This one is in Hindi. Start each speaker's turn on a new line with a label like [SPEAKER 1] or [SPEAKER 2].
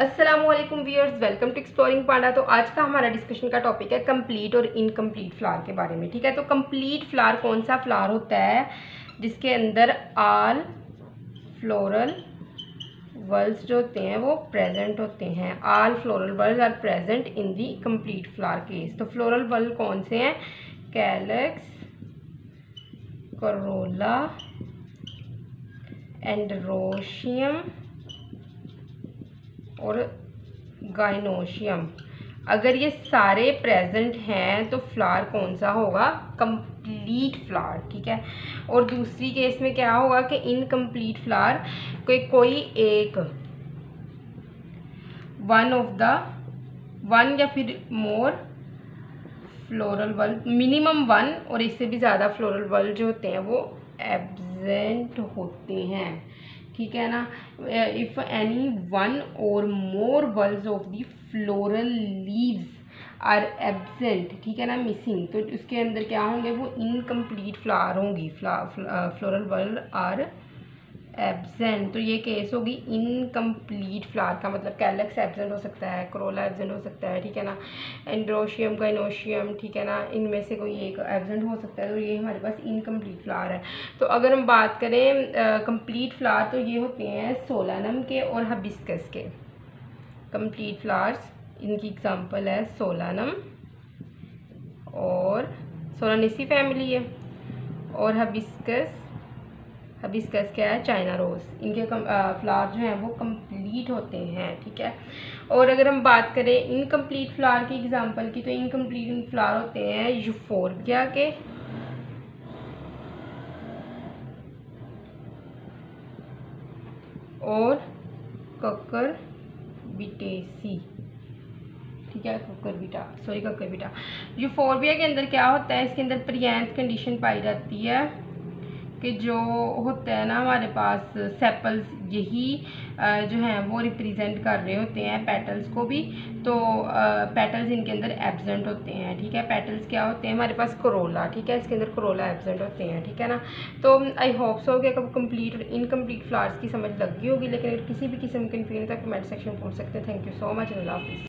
[SPEAKER 1] Aslam viewers welcome to exploring panda तो आज का हमारा डिस्कशन का टॉपिक है कंप्लीट और इनकम्प्लीट फ्लावर के बारे में, ठीक है? तो कंप्लीट फ्लावर कौन सा फ्लावर होता है जिसके अंदर आल फ्लोरल वर्ल्स जो होते हैं, वो प्रेजेंट होते हैं? All floral whorls are present in the complete flower case तो फ्लोरल वर्ल्ड कौन से हैं? कैलेक्स करोला एंड्रोशियम और गाइनोशियम अगर ये सारे प्रेजेंट हैं तो फ्लावर कौन सा होगा? कंप्लीट फ्लावर ठीक है? और दूसरी केस में क्या होगा कि इनकम्प्लीट फ्लावर कोई कोई एक वन ऑफ़ द वन या फिर more floral world minimum one और इससे भी ज़्यादा फ्लोरल वर्ल्ड जो होते हैं, वो एबजेंट होते हैं। ठीक है ना? If any one or more bulb of the floral leaves are absent ठीक है ना मिसिंग तो उसके अंदर क्या होंगे? वो इनकम्प्लीट फ्लावर होंगी फ्लोरल बल्ब आर एबसेंट तो ये केस होगी इनकम्प्लीट फ्लावर का मतलब कैलक्स एबसेंट हो सकता है क्रोला एबसेंट हो सकता है, ठीक है ना? एंड्रोशियम गाइनोशियम ठीक है ना? इनमें से कोई एक एबसेंट हो सकता है तो ये हमारे पास इनकम्प्लीट फ्लावर है। तो अगर हम बात करें कंप्लीट फ्लावर तो ये होते हैं सोलानम के और हबिस्कस के। कंप्लीट फ्लावर्स इनकी एग्ज़ाम्पल है सोलानम और सोलानिसी फैमिली है और हबिस्कस हबिस्कस क्या है चाइना रोज़ इनके कम फ्लावर जो हैं वो कंप्लीट होते हैं, ठीक है? और अगर हम बात करें इनकम्प्लीट फ्लावर की एग्जांपल की तो इनकम्प्लीट फ्लावर होते हैं यूफोरबिया के। और ककर बिटेसी ठीक है? Cucurbita sorry cucurbita Euphorbia के अंदर क्या होता है? इसके अंदर प्रियंत कंडीशन पाई जाती है। कि जो होता है ना हमारे पास सेपल्स यही जो हैं, वो रिप्रेजेंट कर रहे होते हैं पेटल्स को भी। तो पेटल्स इनके अंदर एबजेंट होते हैं, ठीक है? पेटल्स क्या होते हैं? हमारे पास करोला ठीक है? इसके अंदर करोला एबजेंट होते हैं, ठीक है ना? तो आई होप सो कि कब कंप्लीट और इनकम्प्लीट फ्लावर्स की समझ लग गई होगी, लेकिन अगर किसी भी किस्म की कन्फ्यूज़न तक कमेंट सेक्शन पूछ सकते हैं। थैंक यू सो मच अल्लाह हाफिज़